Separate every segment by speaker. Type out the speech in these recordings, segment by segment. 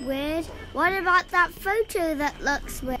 Speaker 1: weird. What about that photo that looks weird?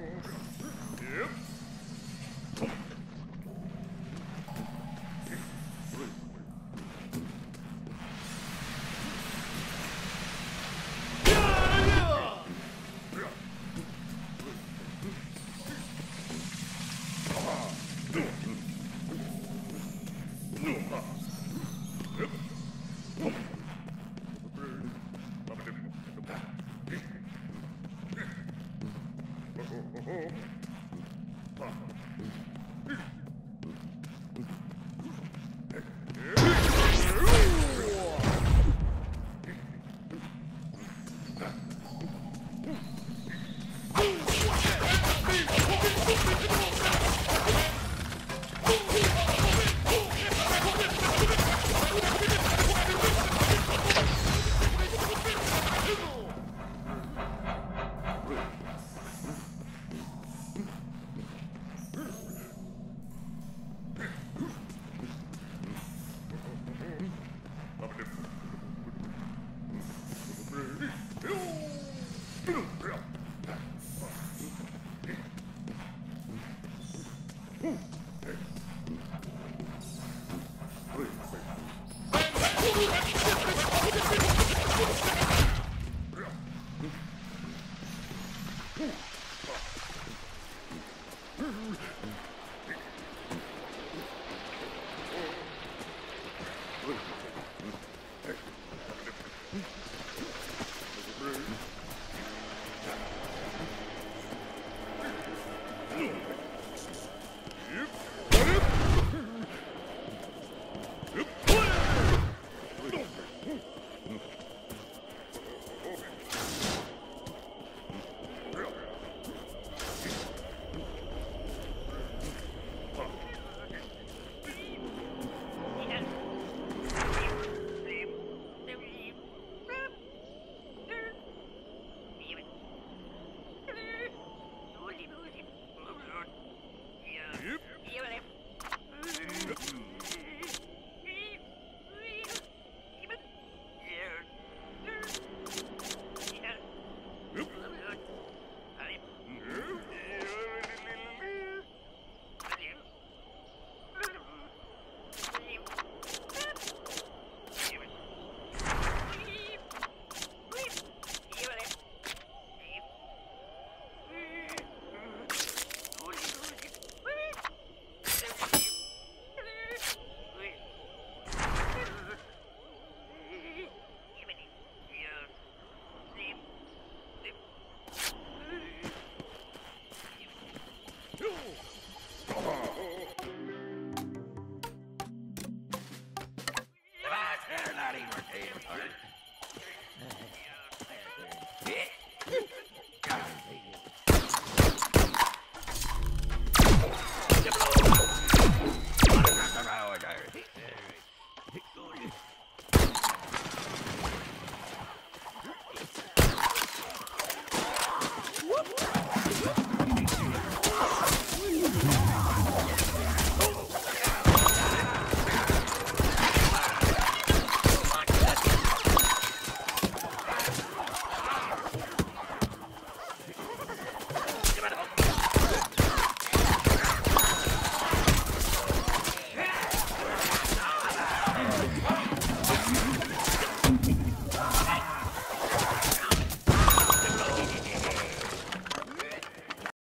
Speaker 2: Not even a